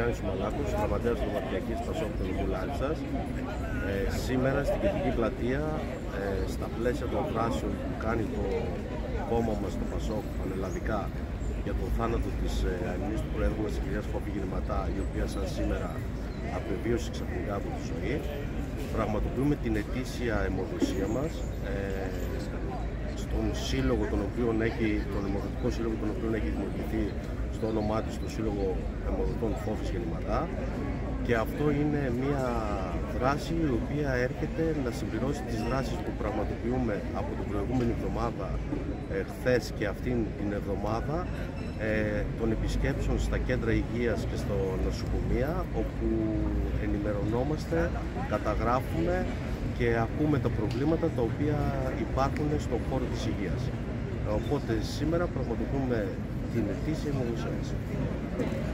Γιάννη Μαλάκος, γραμματέας του Βαθιακή Πασόκ του Λάρισα. Ε, σήμερα στην κεντρική πλατεία, ε, στα πλαίσια των δράσεων που κάνει το κόμμα μας, το Πασόκ, πανελλαδικά, για τον θάνατο της ε, του Προέδρου μας, τη κυρία Φώπη Γεννηματά, η οποία σαν σήμερα απεβίωσε ξαφνικά από τη ζωή. Πραγματοποιούμε την ετήσια αιμοδοσία μας. Ε, στον σύλλογο τον οποίο έχει, τον αιμοδοτικό σύλλογο τον οποίο έχει δημιουργηθεί στο όνομά της το Σύλλογο Αιμοδοτών Φόβης Γεννηματά και αυτό είναι μια δράση η οποία έρχεται να συμπληρώσει τις δράσεις που πραγματοποιούμε από την προηγούμενη εβδομάδα ε, χθες και αυτήν την εβδομάδα ε, των επισκέψεων στα κέντρα υγείας και στο νοσοκομεία όπου ενημερωνόμαστε, καταγράφουμε και ακούμε τα προβλήματα τα οποία υπάρχουν στον χώρο της υγείας. Οπότε σήμερα πραγματοποιούμε την ετήσια αιμοδοσία